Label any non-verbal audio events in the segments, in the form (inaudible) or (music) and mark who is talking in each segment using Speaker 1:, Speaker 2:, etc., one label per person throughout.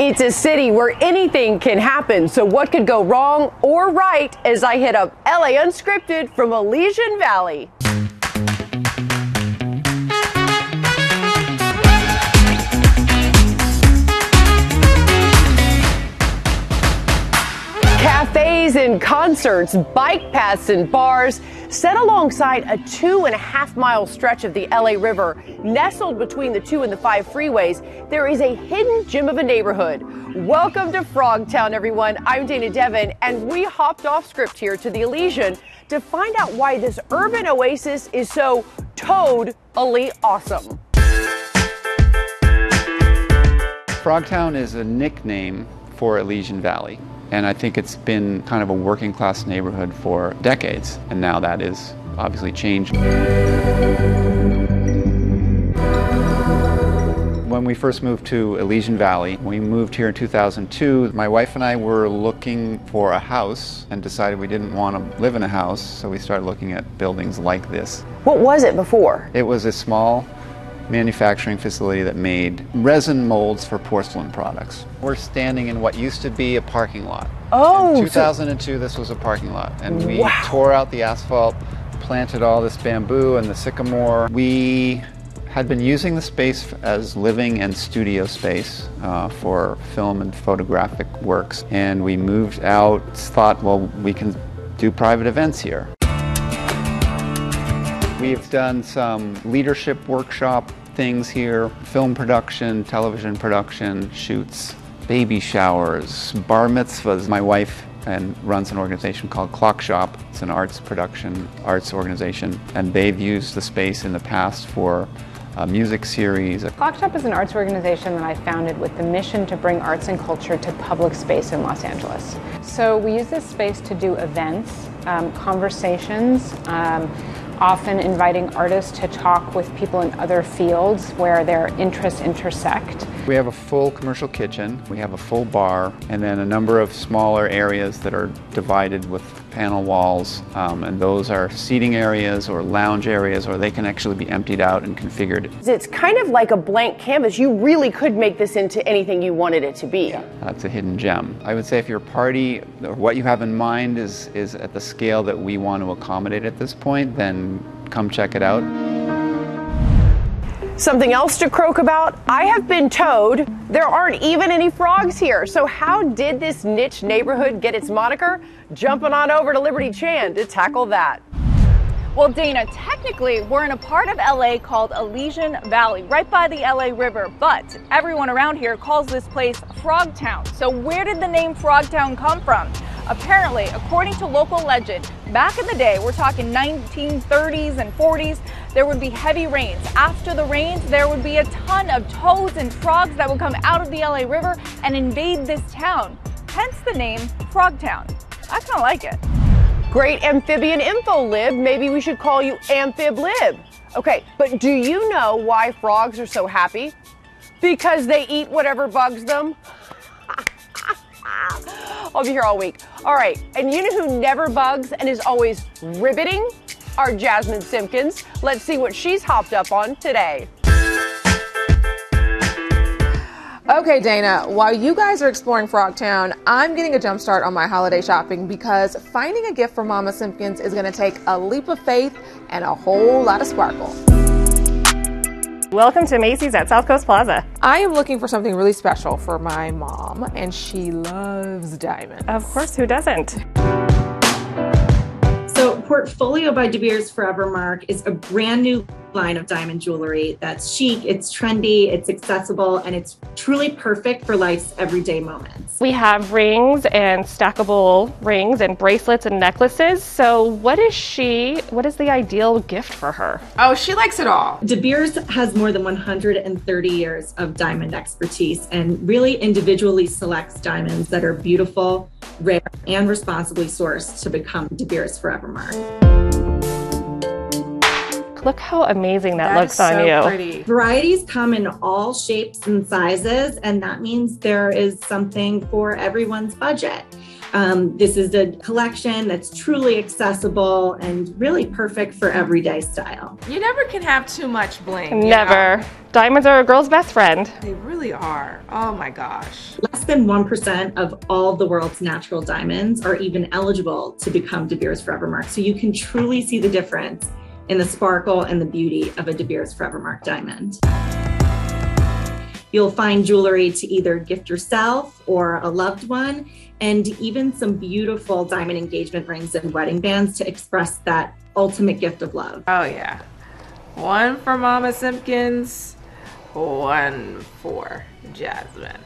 Speaker 1: It's a city where anything can happen, so what could go wrong or right as I hit up LA Unscripted from Elysian Valley. Cafes and concerts, bike paths and bars, set alongside a two and a half mile stretch of the LA River, nestled between the two and the five freeways, there is a hidden gem of a neighborhood. Welcome to Frogtown, everyone. I'm Dana Devin, and we hopped off script here to the Elysian to find out why this urban oasis is so totally awesome.
Speaker 2: Frogtown is a nickname for Elysian Valley. And I think it's been kind of a working class neighborhood for decades. And now that is obviously changed. When we first moved to Elysian Valley, we moved here in 2002. My wife and I were looking for a house and decided we didn't want to live in a house, so we started looking at buildings like this.
Speaker 1: What was it before?
Speaker 2: It was a small manufacturing facility that made resin molds for porcelain products. We're standing in what used to be a parking lot.
Speaker 1: Oh,
Speaker 2: in 2002, so this was a parking lot, and we
Speaker 1: Wow.
Speaker 2: tore out the asphalt, planted all this bamboo and the sycamore. We had been using the space as living and studio space uh, for film and photographic works, and we moved out. Thought, well, we can do private events here. We've done some leadership workshop things here, film production, television production, shoots, baby showers, bar mitzvahs. My wife and runs an organization called Clock Shop. It's an arts production, arts organization, and they've used the space in the past for a music series.
Speaker 3: Clock Shop is an arts organization that I founded with the mission to bring arts and culture to public space in Los Angeles. So we use this space to do events, um, conversations, um, often inviting artists to talk with people in other fields where their interests intersect.
Speaker 2: We have a full commercial kitchen, we have a full bar, and then a number of smaller areas that are divided with panel walls. Um, and those are seating areas or lounge areas, or they can actually be emptied out and configured.
Speaker 1: It's kind of like a blank canvas. You really could make this into anything you wanted it to be.
Speaker 2: Yeah, That's a hidden gem. I would say if your party or what you have in mind is, is at the scale that we want to accommodate at this point, then come check it out.
Speaker 1: Something else to croak about? I have been told there aren't even any frogs here. So, how did this niche neighborhood get its moniker? Jumping on over to Liberty Chan to tackle that.
Speaker 4: Well, Dana, technically, we're in a part of LA called Elysian Valley, right by the LA River, but everyone around here calls this place Frogtown. So, where did the name Frogtown come from? Apparently, according to local legend, back in the day, we're talking 1930s and 40s, there would be heavy rains. After the rains, there would be a ton of toads and frogs that would come out of the LA River and invade this town. Hence the name Frogtown. I kind of like it.
Speaker 1: Great amphibian info, Lib. Maybe we should call you Amphib Lib. Okay, but do you know why frogs are so happy? Because they eat whatever bugs them. I'll be here all week. All right, and you know who never bugs and is always riveting? Our Jasmine Simpkins. Let's see what she's hopped up on today.
Speaker 5: Okay, Dana, while you guys are exploring Frogtown, I'm getting a jump start on my holiday shopping because finding a gift for Mama Simpkins is going to take a leap of faith and a whole lot of sparkle.
Speaker 6: Welcome to Macy's at South Coast Plaza.
Speaker 5: I am looking for something really special for my mom, and she loves diamonds.
Speaker 6: Of course, who doesn't?
Speaker 7: So, Portfolio by De Beers Forevermark is a brand new line of diamond jewelry that's chic, it's trendy, it's accessible, and it's truly perfect for life's everyday moments.
Speaker 6: We have rings and stackable rings and bracelets and necklaces. So, what is she? What is the ideal gift for her?
Speaker 5: Oh, she likes it all.
Speaker 7: De Beers has more than 130 years of diamond expertise and really individually selects diamonds that are beautiful, rare, and responsibly sourced to become De Beers Forevermark.
Speaker 6: Look how amazing that,
Speaker 5: That
Speaker 6: looks
Speaker 5: is
Speaker 6: on you.
Speaker 5: pretty.
Speaker 7: Varieties come in all shapes and sizes, and that means there is something for everyone's budget. Um, this is a collection that's truly accessible and really perfect for everyday style.
Speaker 5: You never can have too much bling.
Speaker 6: Never.
Speaker 5: know?
Speaker 6: Diamonds are a girl's best friend.
Speaker 5: They really are. Oh my gosh.
Speaker 7: Less than 1% of all the world's natural diamonds are even eligible to become De Beers Forevermark. So you can truly see the difference in the sparkle and the beauty of a De Beers Forevermark diamond. You'll find jewelry to either gift yourself or a loved one, and even some beautiful diamond engagement rings and wedding bands to express that ultimate gift of love.
Speaker 5: Oh yeah. One for Mama Simpkins, one for Jasmine.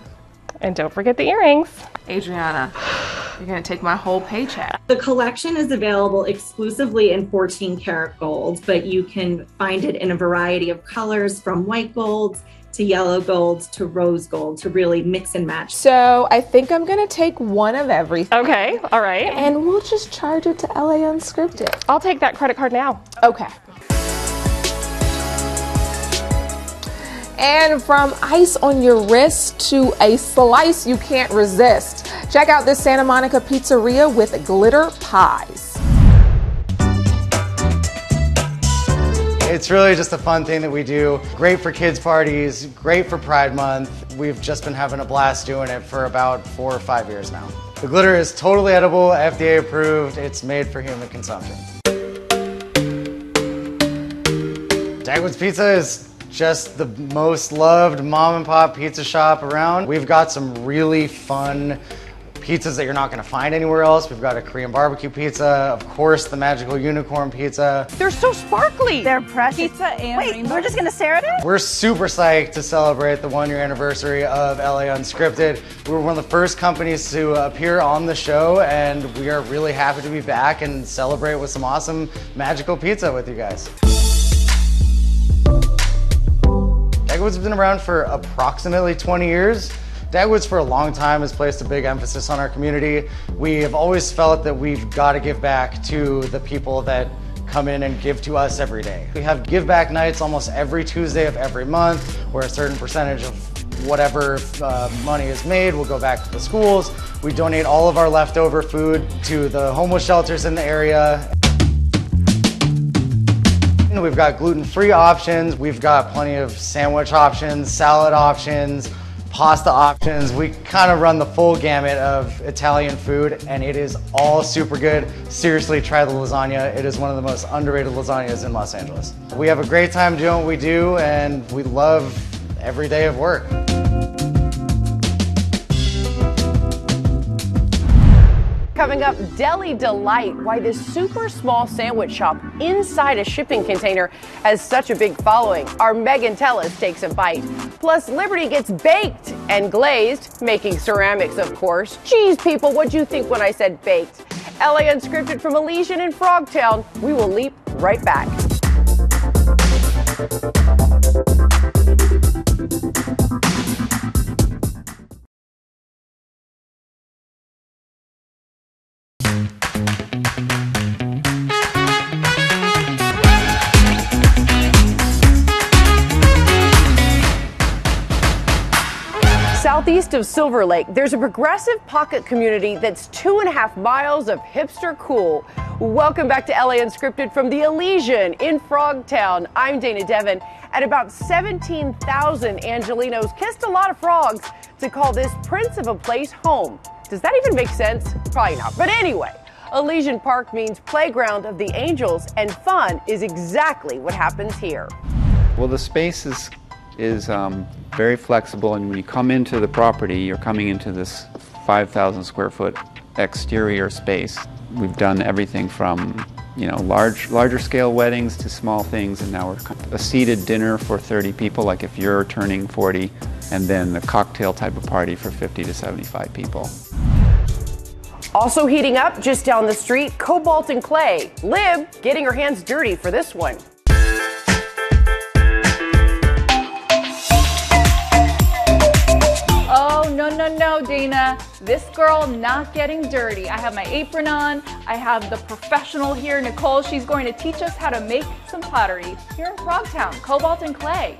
Speaker 6: And don't forget the earrings.
Speaker 5: Adriana, you're gonna take my whole paycheck.
Speaker 7: The collection is available exclusively in 14 karat gold, but you can find it in a variety of colors from white gold to yellow gold to rose gold to really mix and match.
Speaker 5: So I think I'm gonna take one of everything.
Speaker 6: Okay, all right.
Speaker 5: And we'll just charge it to LA Unscripted.
Speaker 6: I'll take that credit card now.
Speaker 5: Okay. And from ice on your wrist to a slice you can't resist. Check out this Santa Monica pizzeria with glitter pies.
Speaker 8: It's really just a fun thing that we do. Great for kids' parties, great for Pride Month. We've just been having a blast doing it for about four or five years now. The glitter is totally edible, FDA approved. It's made for human consumption. Dagwood's Pizza is just the most loved mom and pop pizza shop around. We've got some really fun pizzas that you're not gonna find anywhere else. We've got a Korean barbecue pizza, of course, the magical unicorn pizza.
Speaker 1: They're so sparkly.
Speaker 4: They're precious. Pizza and
Speaker 9: Wait,
Speaker 4: rainbow.
Speaker 9: we're just gonna stare at it?
Speaker 8: We're super psyched to celebrate the one year anniversary of LA Unscripted. We were one of the first companies to appear on the show, and we are really happy to be back and celebrate with some awesome magical pizza with you guys. Dagwood's been around for approximately 20 years. Dagwoods for a long time has placed a big emphasis on our community. We have always felt that we've got to give back to the people that come in and give to us every day. We have give back nights almost every Tuesday of every month where a certain percentage of whatever uh, money is made will go back to the schools. We donate all of our leftover food to the homeless shelters in the area. We've got gluten-free options. We've got plenty of sandwich options, salad options, pasta options. We kind of run the full gamut of Italian food and it is all super good. Seriously, try the lasagna. It is one of the most underrated lasagnas in Los Angeles. We have a great time doing what we do and we love every day of work.
Speaker 1: Coming up, Deli Delight, why this super small sandwich shop inside a shipping container has such a big following. Our Megan Tellis takes a bite. Plus, Liberty gets baked and glazed, making ceramics, of course. Geez, people, what'd you think when I said baked? LA Unscripted from Elysian in Frogtown. We will leap right back. Southeast of Silver Lake, there's a progressive pocket community that's two and a half miles of hipster cool. Welcome back to LA Unscripted from the Elysian in Frogtown. I'm Dana Devon. At about 17,000 Angelenos kissed a lot of frogs to call this prince of a place home. Does that even make sense? Probably not. But anyway, Elysian Park means playground of the angels, and fun is exactly what happens here.
Speaker 2: Well, the space is, is um, very flexible, and when you come into the property, you're coming into this 5,000 square foot exterior space. We've done everything from you know large, larger scale weddings to small things, and now we're a seated dinner for 30 people, like if you're turning 40, and then the cocktail type of party for 50 to 75 people.
Speaker 1: Also heating up just down the street, Cobalt and Clay. Lib getting her hands dirty for this one.
Speaker 4: No, no, no, Dana. This girl not getting dirty. I have my apron on. I have the professional here, Nicole. She's going to teach us how to make some pottery here in Frogtown, Cobalt and Clay.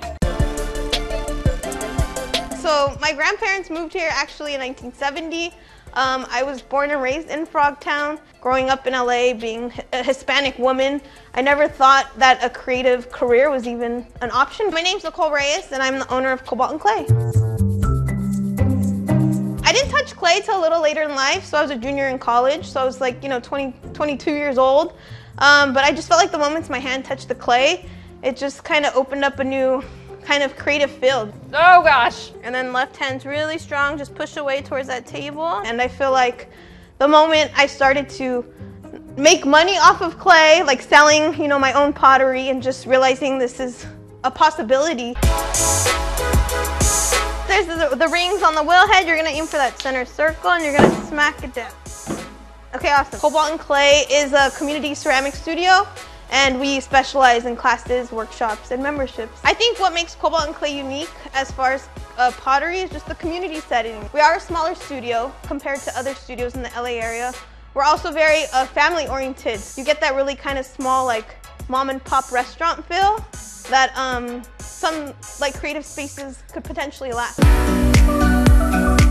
Speaker 10: So my grandparents moved here actually in 1970.
Speaker 9: Um, I was born and raised in Frogtown. Growing up in LA, being a Hispanic woman, I never thought that a creative career was even an option. My name's Nicole Reyes, and I'm the owner of Cobalt and Clay. I didn't touch clay till a little later in life, so I was a junior in college, so I was like, you know, 20, 22 years old. Um, but I just felt like the moments my hand touched the clay, it just kind of opened up a new kind of creative field.
Speaker 4: Oh gosh.
Speaker 9: And then left hand's really strong, just push away towards that table. And I feel like the moment I started to make money off of clay, like selling, you know, my own pottery and just realizing this is a possibility. There's the, the rings on the wheel head. You're gonna aim for that center circle and you're gonna smack it down. Okay, awesome. Cobalt and Clay is a community ceramic studio and we specialize in classes, workshops, and memberships. I think what makes Cobalt and Clay unique as far as uh, pottery is just the community setting. We are a smaller studio compared to other studios in the LA area. We're also very uh, family oriented. You get that really kind of small like mom and pop restaurant feel that um, some like creative spaces could potentially lack.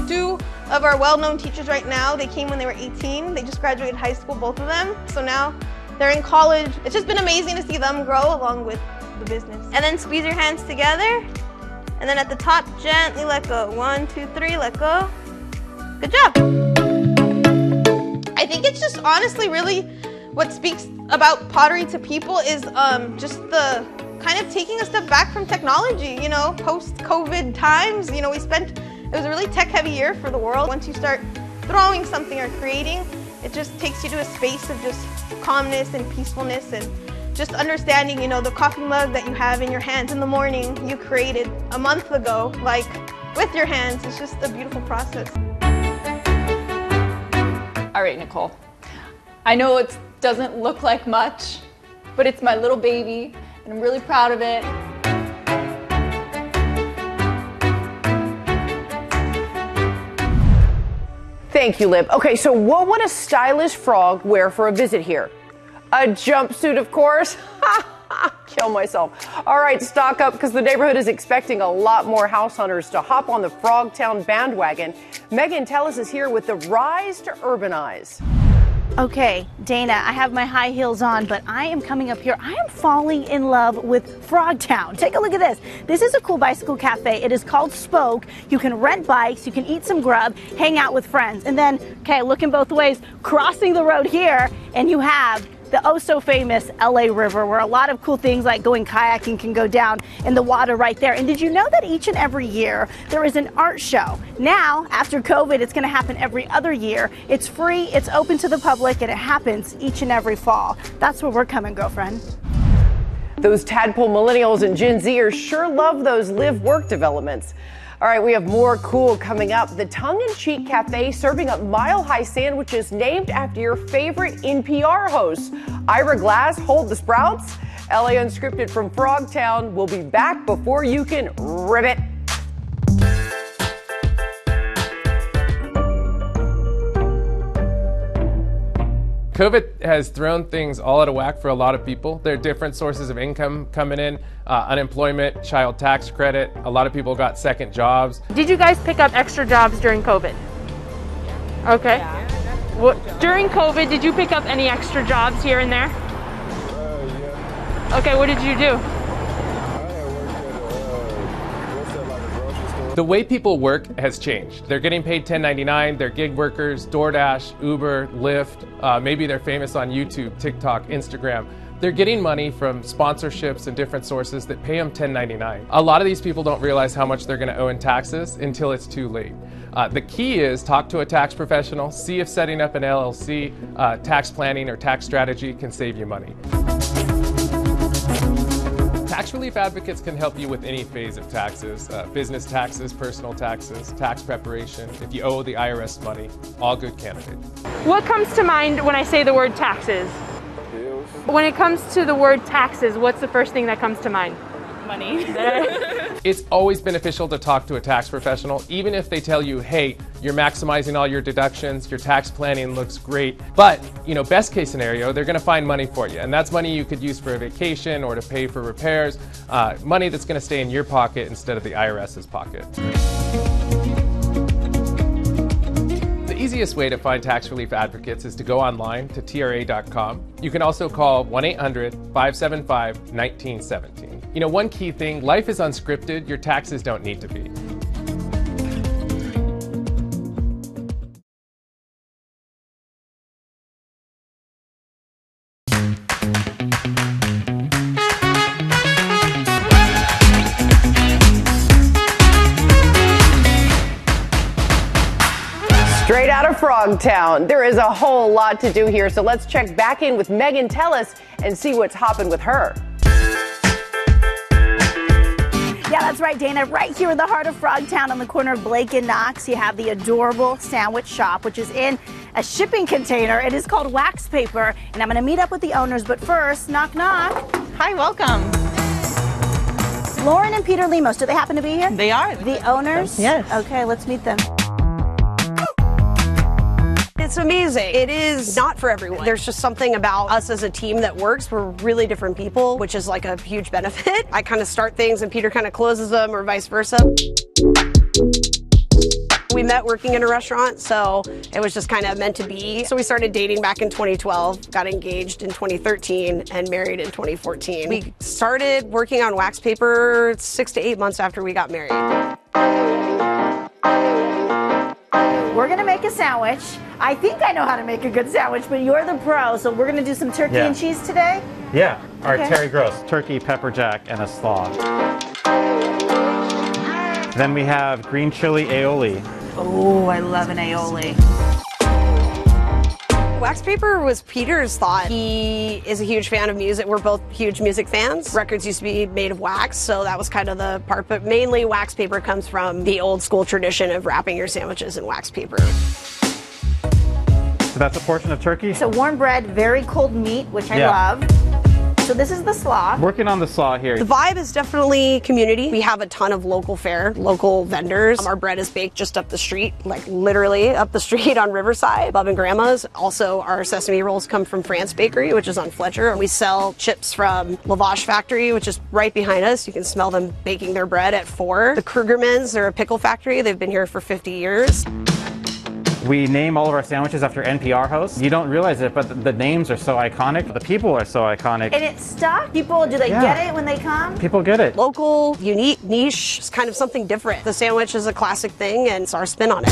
Speaker 9: Two of our well-known teachers right now, they came when they were 18. They just graduated high school, both of them. So now they're in college. It's just been amazing to see them grow along with the business. And then squeeze your hands together. And then at the top, gently let go. One, two, three, let go. Good job. I think it's just honestly really what speaks about pottery to people is um, just the kind of taking a step back from technology, you know, post-COVID times, you know, we spent, it was a really tech-heavy year for the world. Once you start throwing something or creating, it just takes you to a space of just calmness and peacefulness and just understanding, you know, the coffee mug that you have in your hands in the morning you created a month ago, like with your hands. It's just a beautiful process.
Speaker 4: All right, Nicole. I know it doesn't look like much, but it's my little baby, and I'm really proud of it.
Speaker 1: Thank you, Lib. Okay, so what would a stylish frog wear for a visit here? A jumpsuit, of course. (laughs) Kill myself. All right, stock up because the neighborhood is expecting a lot more house hunters to hop on the Frogtown bandwagon. Megan Tellis is here with the rise to urbanize.
Speaker 10: Okay, Dana, I have my high heels on, but I am coming up here. I am falling in love with Frogtown. Take a look at this. This is a cool bicycle cafe. It is called Spoke. You can rent bikes, you can eat some grub, hang out with friends. And then, okay, looking both ways, crossing the road here, and you have the oh so famous LA River, where a lot of cool things like going kayaking can go down in the water right there. And did you know that each and every year there is an art show? Now, after COVID, it's going to happen every other year. It's free, it's open to the public, and it happens each and every fall. That's where we're coming, girlfriend.
Speaker 1: Those tadpole millennials and Gen Zers sure love those live work developments. All right, we have more cool coming up. The Tongue in Cheek Cafe serving up mile high sandwiches named after your favorite NPR hosts. Ira Glass, Hold the Sprouts. LA Unscripted from Frogtown will be back before you can ribbit.
Speaker 11: COVID has thrown things all out of whack for a lot of people. There are different sources of income coming in uh, unemployment, child tax credit. A lot of people got second jobs.
Speaker 6: Did you guys pick up extra jobs during COVID? Okay. What, during COVID, did you pick up any extra jobs here and there? Uh, yeah. Okay, what did you do?
Speaker 11: The way people work has changed. They're getting paid 1099, they're gig workers, DoorDash, Uber, Lyft, uh, maybe they're famous on YouTube, TikTok, Instagram. They're getting money from sponsorships and different sources that pay them 1099. A lot of these people don't realize how much they're going to owe in taxes until it's too late. Uh, the key is talk to a tax professional, see if setting up an LLC, uh, tax planning, or tax strategy can save you money. Tax Relief Advocates can help you with any phase of taxes uh, business taxes, personal taxes, tax preparation, if you owe the IRS money, all good candidates.
Speaker 6: What comes to mind when I say the word taxes? When it comes to the word taxes, what's the first thing that comes to mind?
Speaker 4: Money. (laughs)
Speaker 11: it's always beneficial to talk to a tax professional, even if they tell you, hey, you're maximizing all your deductions, your tax planning looks great. But, you know, best case scenario, they're going to find money for you. And that's money you could use for a vacation or to pay for repairs, uh, money that's going to stay in your pocket instead of the IRS's pocket. The easiest way to find tax relief advocates is to go online to TRA.com. You can also call 1 800 575 1917. You know, one key thing life is unscripted, your taxes don't need to be.
Speaker 1: Straight out of Frogtown. There is a whole lot to do here, so let's check back in with Megan Tellis and see what's hopping with her.
Speaker 10: That's right, Dana. Right here in the heart of Frogtown on the corner of Blake and Knox, you have the adorable sandwich shop, which is in a shipping container. It is called Wax Paper, and I'm going to meet up with the owners. But first, knock, knock.
Speaker 12: Hi, welcome.
Speaker 10: Lauren and Peter Lemos, do they happen to be here?
Speaker 12: They are.
Speaker 10: The owners?
Speaker 12: Yes.
Speaker 10: Okay, let's meet them.
Speaker 13: It's amazing. It is not for everyone. There's just something about us as a team that works. We're really different people, which is like a huge benefit. (laughs) I kind of start things and Peter kind of closes them or vice versa. We met working in a restaurant, so it was just kind of meant to be. So we started dating back in 2012, got engaged in 2013, and married in 2014. We started working on wax paper six to eight months after we got married.
Speaker 10: We're going to make a sandwich. I think I know how to make a good sandwich, but you're the pro, so we're going to do some turkey
Speaker 14: Yeah.
Speaker 10: and cheese today.
Speaker 14: Yeah, our
Speaker 10: Okay.
Speaker 14: Terry Gross, turkey, pepper jack, and a slaw. Then we have green chili aioli.
Speaker 10: Oh, I love an aioli.
Speaker 13: Wax paper was Peter's thought. He is a huge fan of music. We're both huge music fans. Records used to be made of wax, so that was kind of the part. But mainly, wax paper comes from the old school tradition of wrapping your sandwiches in wax paper.
Speaker 14: So that's a portion of turkey.
Speaker 10: So warm bread, very cold meat, which I
Speaker 14: Yeah.
Speaker 10: love. So this is the slaw.
Speaker 14: Working on the slaw here.
Speaker 13: The vibe is definitely community. We have a ton of local fare, local vendors. Um, our bread is baked just up the street, like literally up the (laughs) street on Riverside. Bub and Grandma's. Also, our sesame rolls come from France Bakery, which is on Fletcher. We sell chips from Lavash Factory, which is right behind us. You can smell them baking their bread at four. The Krugermans, they're a pickle factory. They've been here for 50 years.
Speaker 14: We name all of our sandwiches after NPR hosts. You don't realize it, but the, the names are so iconic. The people are so iconic.
Speaker 10: And it's stuck. People, do they
Speaker 14: Yeah.
Speaker 10: get it when they come?
Speaker 14: People get it.
Speaker 13: Local, unique, niche, it's kind of something different. The sandwich is a classic thing, and it's our spin on it.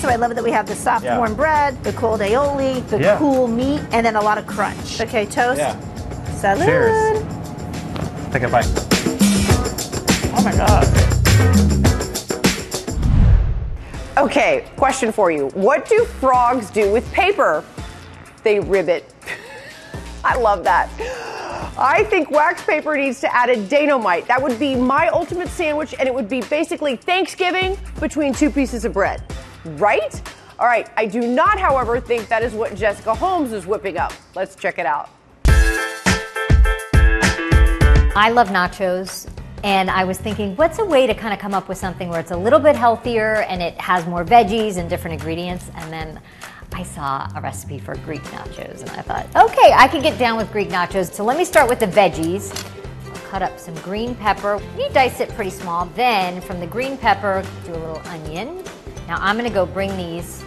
Speaker 10: So I love it that we have the soft
Speaker 14: Yeah.
Speaker 10: warm bread, the cold aioli, the
Speaker 14: Yeah.
Speaker 10: cool meat, and then a lot of crunch. Okay, toast.
Speaker 14: Yeah.
Speaker 10: Salud.
Speaker 14: Cheers. Take a bite. Oh my god.
Speaker 1: Okay, question for you. What do frogs do with paper? They ribbit. (laughs) I love that. I think wax paper needs to add a dynamite. That would be my ultimate sandwich, and it would be basically Thanksgiving between two pieces of bread. Right? All right, I do not, however, think that is what Jessica Holmes is whipping up. Let's check it out.
Speaker 15: I love nachos, and I was thinking, what's a way to kind of come up with something where it's a little bit healthier and it has more veggies and different ingredients? And then I saw a recipe for Greek nachos, and I thought, okay, I can get down with Greek nachos. So let me start with the veggies. I'll cut up some green pepper. You dice it pretty small. Then from the green pepper, do a little onion. Now I'm gonna go bring these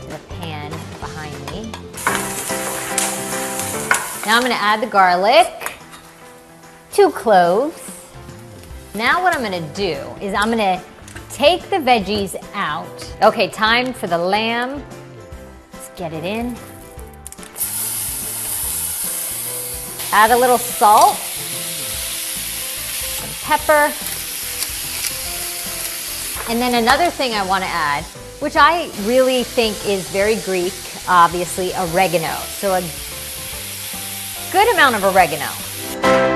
Speaker 15: to the pan behind me. Now I'm gonna add the garlic two cloves. Now what I'm gonna do is I'm gonna take the veggies out. Okay, time for the lamb. Let's get it in. Add a little salt, some pepper, and then another thing I wanna add, which I really think is very Greek, obviously, oregano. So a good amount of oregano.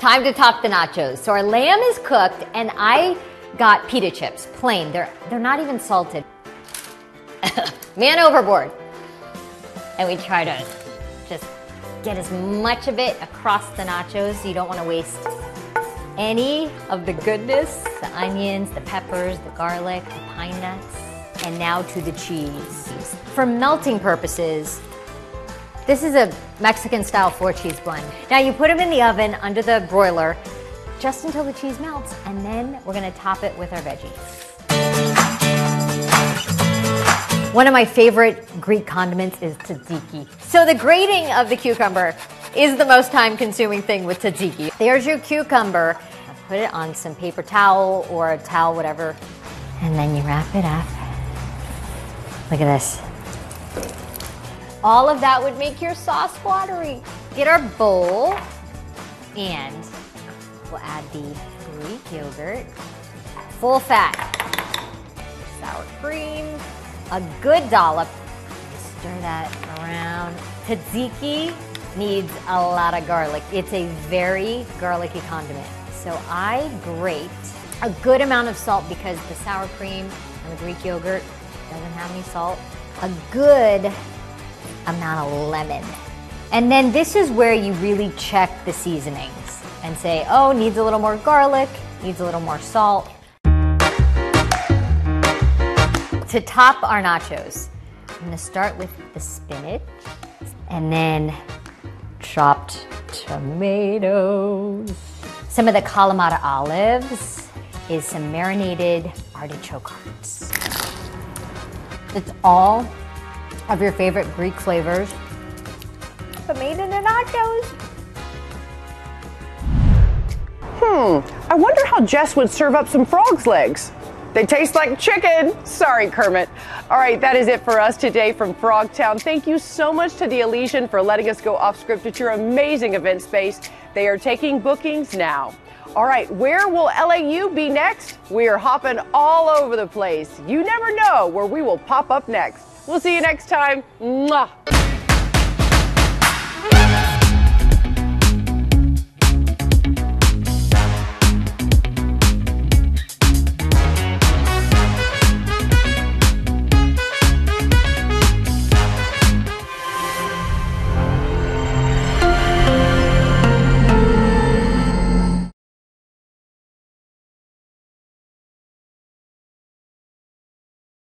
Speaker 15: Time to top the nachos. So our lamb is cooked, and I got pita chips, plain. They're they're not even salted. (laughs) Man overboard. And we try to just get as much of it across the nachos. You don't want to waste any of the goodness, the onions, the peppers, the garlic, the pine nuts, and now to the cheese. For melting purposes, this is a Mexican style four cheese blend. Now you put them in the oven under the broiler just until the cheese melts, and then we're gonna top it with our veggies. One of my favorite Greek condiments is tzatziki. So the grating of the cucumber is the most time consuming thing with tzatziki. There's your cucumber. Put it on some paper towel or a towel, whatever, and then you wrap it up. Look at this. All of that would make your sauce watery. Get our bowl and we'll add the Greek yogurt, full fat, sour cream, a good dollop. Stir that around. Tzatziki needs a lot of garlic. It's a very garlicky condiment. So I grate a good amount of salt because the sour cream and the Greek yogurt doesn't have any salt. A good amount of lemon. And then this is where you really check the seasonings and say, oh, needs a little more garlic, needs a little more salt. To top our nachos, I'm gonna start with the spinach and then chopped tomatoes. Some of the Kalamata olives is some marinated artichoke hearts. It's all of your favorite Greek flavors, but made into nachos.
Speaker 1: Hmm, I wonder how Jess would serve up some frog's legs. They taste like chicken. Sorry, Kermit. All right, that is it for us today from Frogtown. Thank you so much to the Elysian for letting us go off script at your amazing event space. They are taking bookings now. All right, where will LAU be next? We are hopping all over the place. You never know where we will pop up next. We'll see you next time. Mwah.